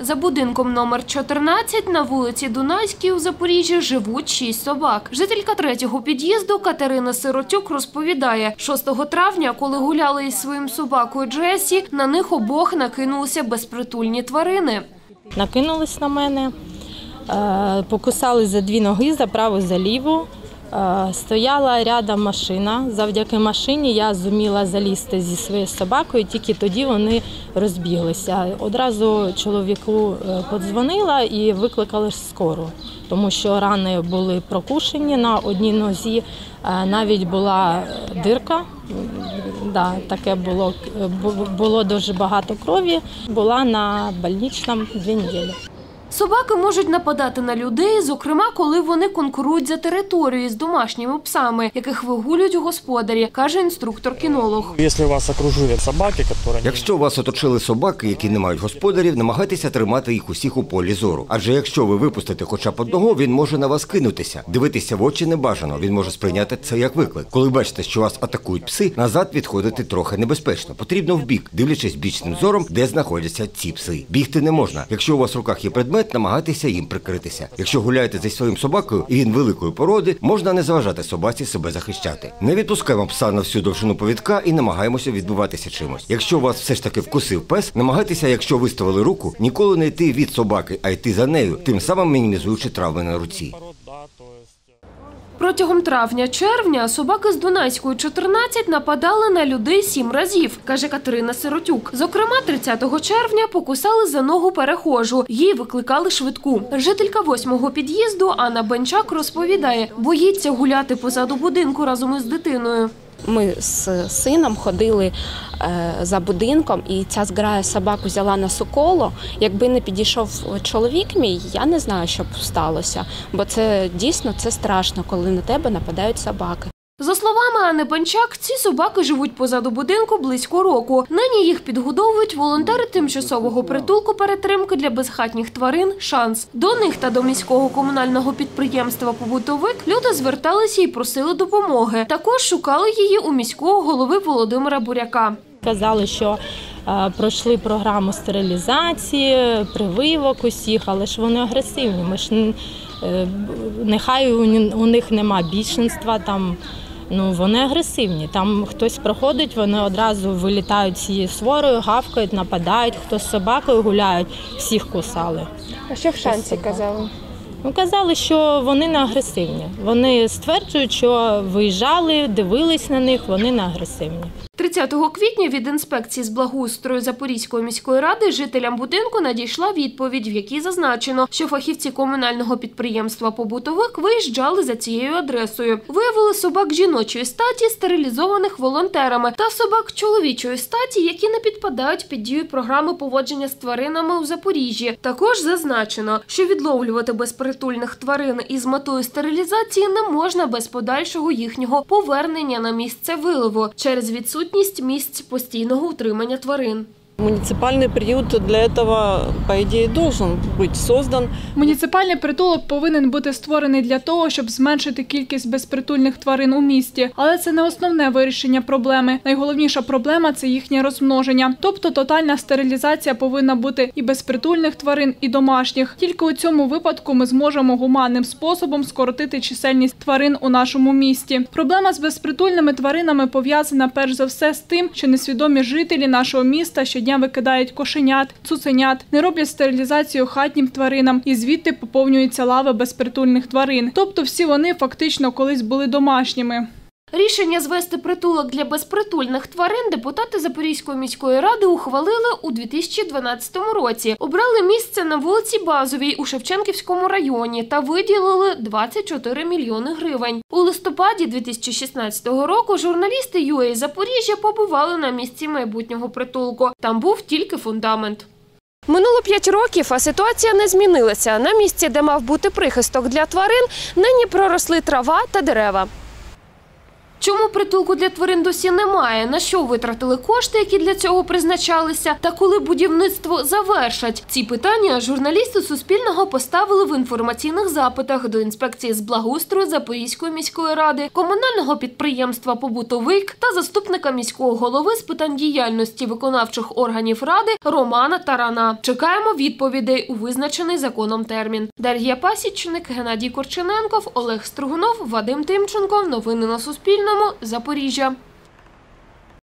За будинком номер 14 на вулиці Дунайській у Запоріжжі живуть шість собак. Жителька третього під'їзду Катерина Сиротюк розповідає, 6 травня, коли гуляли із своїм собакою Джесі, на них обох накинулися безпритульні тварини. накинулись на мене, е, покусали за дві ноги, за праву, за ліву. Е, Стояла рядом машина. Завдяки машині я зуміла залізти зі своєю собакою, тільки тоді вони розбіглися. Одразу чоловіку е, подзвонила і викликали скору, тому що рани були прокушені на одній нозі, е, навіть була дирка. Да, таке було, було дуже багато крові. Була на больничному дві неділі. Собаки можуть нападати на людей, зокрема, коли вони конкурують за територію з домашніми псами, яких вигулюють у господарі, каже інструктор-кінолог. Если вас окружили собаки, которые... Якщо вас оточили собаки, які не мають господарів, намагайтеся тримати їх усіх у полі зору. Адже якщо ви випустите хоча б одного, він може на вас кинутися. Дивитися в очі не бажано. Він може сприйняти це як виклик. Коли бачите, що вас атакують пси, назад відходити трохи небезпечно. Потрібно вбік, дивлячись бічним зором, де знаходяться ці пси. Бігти не можна. Якщо у вас в руках є предмет, намагайтеся їм прикритися. Якщо гуляєте зі своїм собакою і він великої породи, можна не заважати собаці себе захищати. Не відпускаємо пса на всю довжину повідка і намагаємося відбуватися чимось. Якщо вас все ж таки вкусив пес, намагайтеся, якщо виставили руку, ніколи не йти від собаки, а йти за нею, тим самим мінімізуючи травми на руці. Протягом травня-червня собаки з Дунайської 14 нападали на людей сім разів, каже Катерина Сиротюк. Зокрема, 30 червня покусали за ногу перехожу. Їй викликали швидку. Жителька восьмого під'їзду Анна Бенчак розповідає, боїться гуляти позаду будинку разом із дитиною. Ми з сином ходили е, за будинком, і ця зграя собак взяла нас у коло. Якби не підійшов чоловік мій, я не знаю, що б сталося. Бо це дійсно це страшно, коли на тебе нападають собаки. За словами Анни Бенчак, ці собаки живуть позаду будинку близько року. Нині їх підгодовують волонтери тимчасового притулку перетримки для безхатніх тварин «Шанс». До них та до міського комунального підприємства «Побутовик» люди зверталися і просили допомоги. Також шукали її у міського голови Володимира Буряка. Казали, що е, пройшли програму стерилізації, прививок усіх, але ж вони агресивні. Ми ж е, нехай у них нема більшинства там. Ну, вони агресивні. Там хтось проходить, вони одразу вилітають цією сворою, гавкають, нападають, хто з собакою гуляють, всіх кусали. А що в шансі казали? Ну, казали, що вони не агресивні. Вони стверджують, що виїжджали, дивились на них, вони не агресивні. 30 квітня від інспекції з благоустрою Запорізької міської ради жителям будинку надійшла відповідь, в якій зазначено, що фахівці комунального підприємства «Побутовик» виїжджали за цією адресою. Виявили собак жіночої статі, стерилізованих волонтерами, та собак чоловічої статі, які не підпадають під дію програми поводження з тваринами у Запоріжжі. Також зазначено, що відловлювати безпритульних тварин із метою стерилізації не можна без подальшого їхнього повернення на місце вилову через відсутність місць постійного утримання тварин. Муниципальный приют для этого, по идее, должен быть создан. Муніципальний притулок повинен бути створений для того, щоб зменшити кількість безпритульних тварин у місті, але це не основне вирішення проблеми. Найголовніша проблема це їхнє розмноження. Тобто тотальна стерилізація повинна бути і безпритульних тварин, і домашніх. Тільки у цьому випадку ми зможемо гуманним способом скоротити чисельність тварин у нашому місті. Проблема з безпритульними тваринами пов'язана перш за все з тим, що несвідомі жителі нашого міста щодня викидають кошенят, цуценят, не роблять стерилізацію хатнім тваринам, і звідти поповнюються лави безпритульних тварин. Тобто всі вони фактично колись були домашніми. Рішення звести притулок для безпритульних тварин депутати Запорізької міської ради ухвалили у 2012 році. Обрали місце на вулиці Базовій у Шевченківському районі та виділили 24 мільйони гривень. У листопаді 2016 року журналісти UA Запоріжжя побували на місці майбутнього притулку. Там був тільки фундамент. Минуло п'ять років, а ситуація не змінилася. На місці, де мав бути прихисток для тварин, нині проросли трава та дерева. Чому притулку для тварин досі немає? На що витратили кошти, які для цього призначалися? Та коли будівництво завершать? Ці питання журналісти Суспільного поставили в інформаційних запитах до інспекції з благоустрою Запорізької міської ради, комунального підприємства Побутовик та заступника міського голови з питань діяльності виконавчих органів ради Романа Тарана. Чекаємо відповідей у визначений законом термін. Дар'я Пасічник, Геннадій Корчененков, Олег Стругунов, Вадим Тимченко. Новини на Суспільному. Запоріжжя.